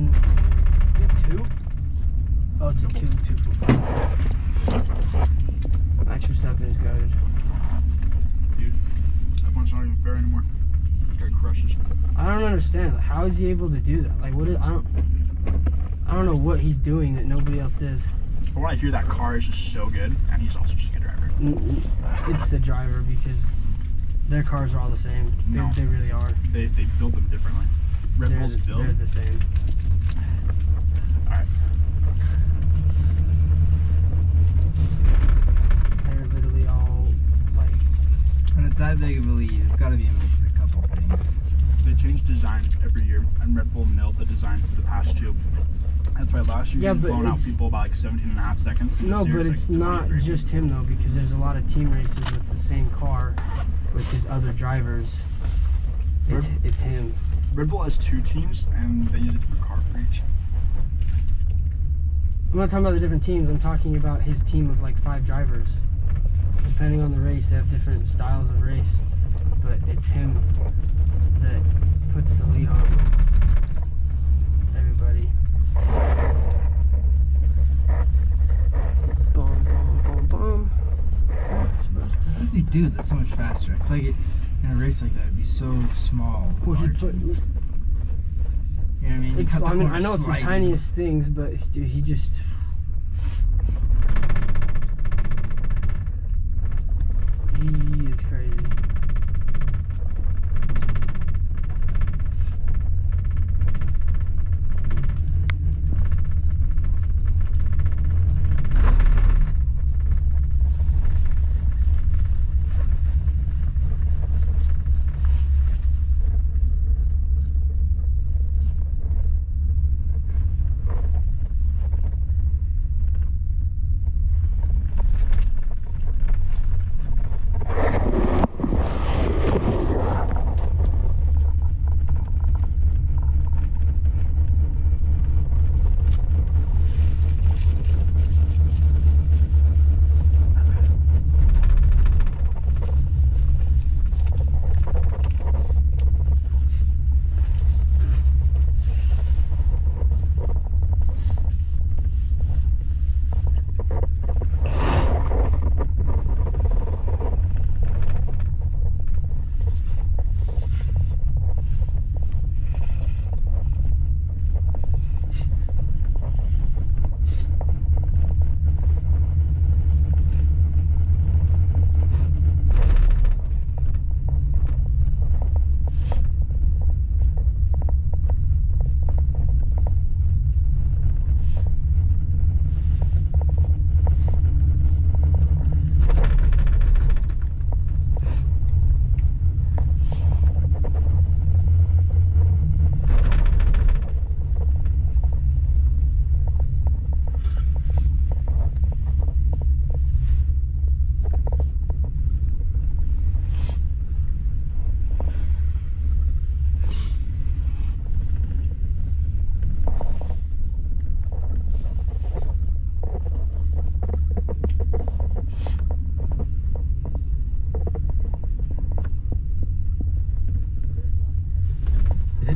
Max Verstappen get two? Oh, it's a two, two. Max Verstappen is goaded. Dude, that one's not even fair anymore. This guy crushes. I don't understand. How is he able to do that? Like, what is? I don't. I don't know what he's doing that nobody else is. But when I hear that car is just so good, and he's also just a good driver. N- n- It's the driver because their cars are all the same. They, No. they really are. They, they build them differently. Red they're, Bull's the, build. they're the same. Alright. They're literally all like. When it's that big of a lead, it's got to be a mix of a couple things. They change design every year, and Red Bull nailed the design for the past two. That's why last year Yeah, he was but blowing out people by like 17 and a half seconds. No, year but it's like not just him though, because there's a lot of team races with the same car, with his other drivers. It's, it's him. Red Bull has two teams, and they use a different car for each. I'm not talking about the different teams. I'm talking about his team of like five drivers. Depending on the race, they have different styles of race, but it's him that puts the lead on everybody. How does he do that so much faster? I feel like it, in a race like that, it'd be so small. Well, he put, you know what I mean? I mean, I know it's the tiniest things, but dude, he just.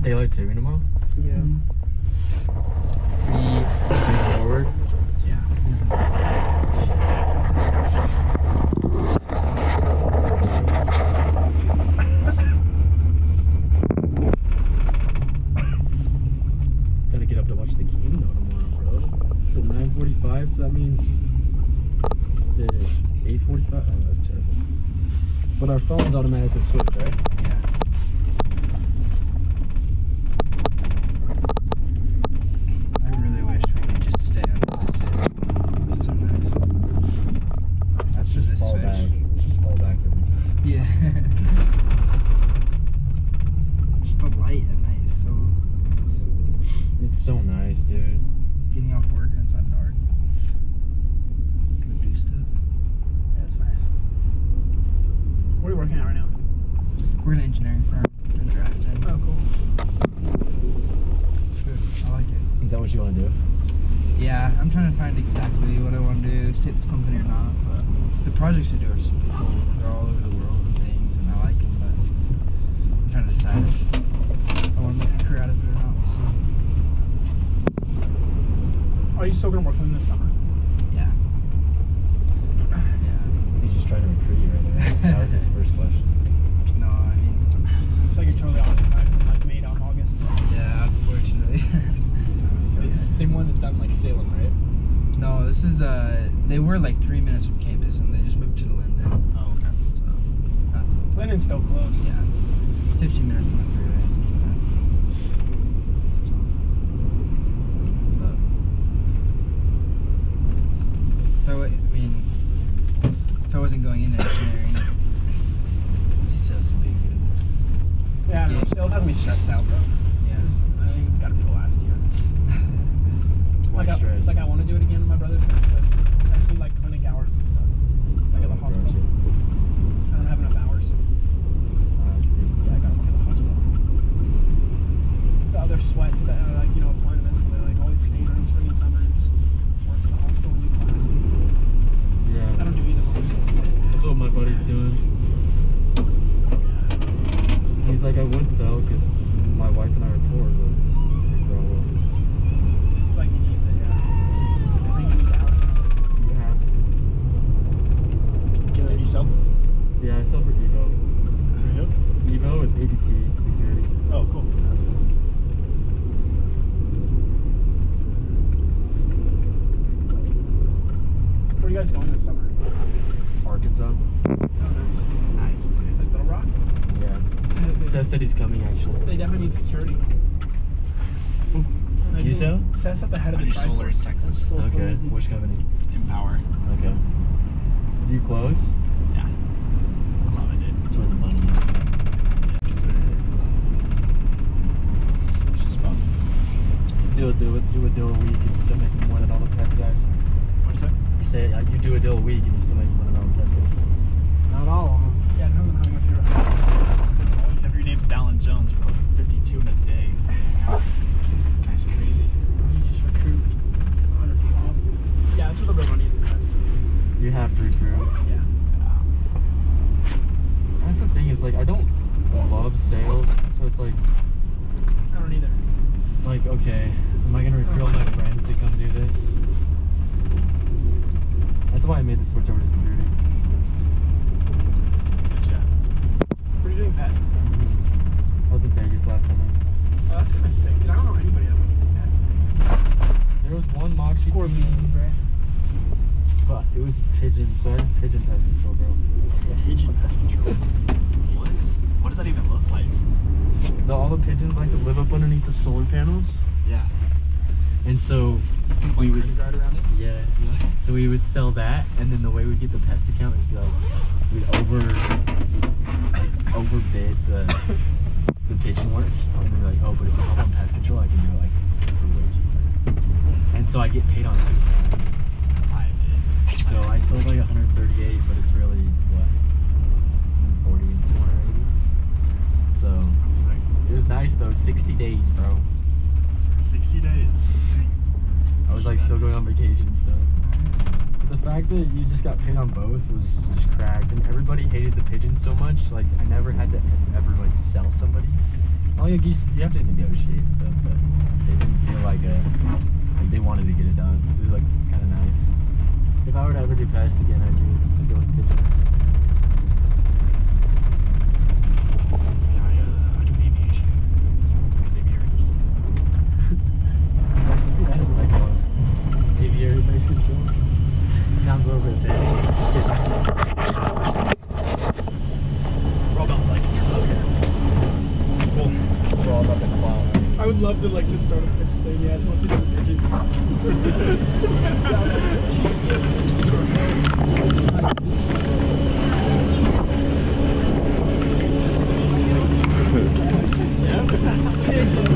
Daylight saving tomorrow? Yeah. Mm-hmm. Three forward. Gotta get up to watch the game. at 9:45, so that means it's at 8:45. Oh, that's terrible. But our phones automatically switch, right? Yeah. I really wish we could just stay on this. It's so nice. That's just This fall switch. back. It's just fall back every time. Yeah. just the light at night is so. It's so nice, dude. Getting off work and it's not dark. Gonna do stuff. Yeah, it's nice. What are you working at right now? We're an engineering firm in Grafton. Oh, cool. Good. I like it. Is that what you want to do? Yeah, I'm trying to find exactly what I want to do, stay at this company or not. But the projects we do are super cool. They're all over the world and things, and I like them. But I'm trying to decide if I want to make a career out of it or not. We'll see. Are you still gonna work with them this summer? Yeah. Yeah. He's just trying to recruit you right there. That was his first question. No, I mean, So you're totally occupied from like May to August. yeah. Unfortunately. Is this the same one that's down like Salem, right? no, this is uh. They were like three minutes from campus, and they just moved to the Lindon. Oh, okay. So that's Lennon's still close. yeah. 15 minutes on the freeway. something like that. But I, mean, if I wasn't going in engineering, these sales would be good. Yeah, I don't know. Yeah. Sales has me stressed out, bro. Yeah. I think it's got to be the last year. Like, I, like I want to do it again with my brother, but actually like clinic hours and stuff. Like at the Oh, hospital. gotcha. I don't have enough hours. I see. Yeah, I gotta work at the hospital. The other sweats that are like, you know, applying events where they like always stay in spring and summer and just work at the hospital and do class. I Yeah. don't do either of those. That's what my buddy's doing. He's like, I would sell because my wife and I are poor, but bro, Like he needs it, yeah. I think he needs hours. you have to. Can you sell? Yeah, I sell for Evo. Evo, it's ADT security. Oh, cool. That's cool. Where are you guys going this summer? Arkansas. Oh, nice. Nice, dude. Like Little Rock? Yeah. Seth said he's coming actually. They definitely need security. You so? Seth's at the head of the solar in Texas. So Okay. cool. Which company? Empower. Okay. You close? Yeah. I love it, dude. That's where the money is. Yes, sir. It's just fun. Do a do, it- do a deal a week and still making more than all the pets guys. What'd you say? You say uh, you do a deal a week and you still make more than all the pets guys. Not all of them. Yeah, depends on how much you're. Except your name's Dallin Jones. You're closing 52 in a day. That's crazy. You just recruit 100 people. Yeah, that's where the real money is invested. You have to recruit. Yeah. That's the thing is like I don't love sales, so it's like I don't either. it's like okay, am I gonna recruit all my friends to come do this? That's why I made the switch over to security. Good job. What are you doing pest? I was in Vegas last summer. Oh, that's kind of sick. Dude, I don't know anybody that would do pest. There was one Moxie Scorpions, team, right? but it was pigeon, so I had pigeon pest control, bro. Pigeon pest control. What? What does that even look like? The, all the pigeons like to live up underneath the solar panels, Yeah. and so It's We would- credit around it. yeah, Really? so we would sell that, and then the way we'd get the pest account is be like uh, we'd over like overbid the the pigeon work, and then be like, oh, but if help on pest control, I can do it like for way cheaper. And so I get paid on two cats. That's high, dude. So I sold like 138, but it's really what 140, 280. So it was nice though. 60 days, bro. 60 days. Dang. I was like still going on vacation and stuff. But the fact that you just got paid on both was just cracked, and everybody hated the pigeons so much. Like I never had to ever like sell somebody. Well, like you, you have to negotiate and stuff, but they didn't feel like a like they wanted to get it done. It was like it's kind of nice. If I were to ever do pest again, I'd do I'd go with pigeons. Yeah, I, uh, I do aviation. Aviators. That's what I call it. control. Sounds a little bit fancy. We're all about like okay. It's cool. We're all about the clown. I would love to like just start a pitch saying, yeah, it's mostly for pigeons. Go for it. No,